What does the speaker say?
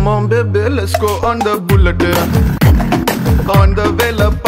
Come on baby let's go on the bullet On the வேல பாடிக்கலாம்